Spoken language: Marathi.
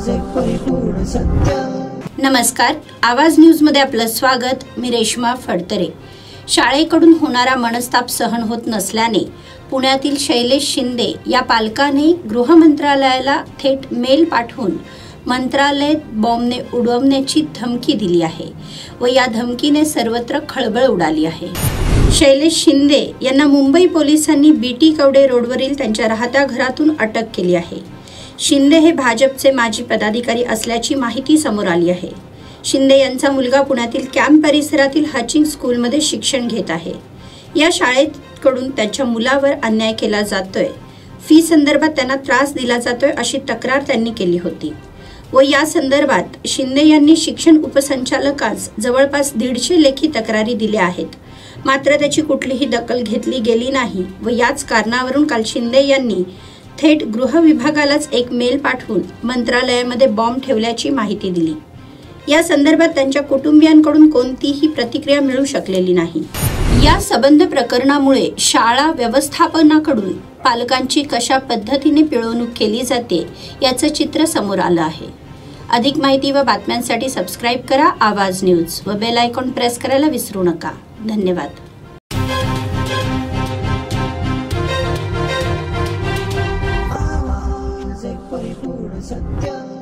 माझे परिपूर्ण सत्य. नमस्कार. आवाज न्यूजमध्ये आपलं स्वागत. मी रेश्मा फडतरे. शाळेकडून होणारा मनस्ताप सहन होत नसल्याने पुण्यातील शैलेश शिंदे या पालकाने गृहमंत्रालयाला थेट मेल पाठवून मंत्रालय बॉम्बने उडवण्याची धमकी दिली आहे व या धमकीने सर्वत्र खळबळ उडाली आहे. शैलेश शिंदे यांना मुंबई पोलिसांनी बीटी कवडे रोडवरील त्यांच्या राहत्या घरातून अटक केली आहे. शिंदे हे भाजपचे माजी पदाधिकारी असल्याची माहिती समोर आली आहे. शिंदे यांचा मुलगा पुण्यातील कॅम्प परिसरातील हचिंग स्कूलमध्ये शिक्षण घेत आहे. या शाळेकडून त्यांच्या मुलावर अन्याय केला जातोय. फी संदर्भात त्यांना त्रास दिला जातोय अशी तक्रार त्यांनी केली होती. व या संदर्भात शिंदे यांनी शिक्षण उपसंचालकास जवळपास दीडशे लेखी तक्रारी दिल्या आहेत. मात्र त्याची कुठलीही दखल घेतली गेली नाही व याच कारणावरून काल शिंदे यांनी थेट गृह विभागालाच एक मेल पाठवून मंत्रालयामध्ये बॉम्ब ठेवल्याची माहिती दिली. या संदर्भात त्यांच्या कुटुंबियांकडून कोणतीही प्रतिक्रिया मिळू शकलेली नाही. या सबंध प्रकरणामुळे शाळा व्यवस्थापनाकडून पालकांची कशा पद्धतीने पिळवणूक केली जाते याचं चित्र समोर आलं आहे. अधिक माहिती व बातम्यांसाठी सबस्क्राईब करा आवाज न्यूज व बेल आयकॉन प्रेस करायला विसरू नका. धन्यवाद. Let's go.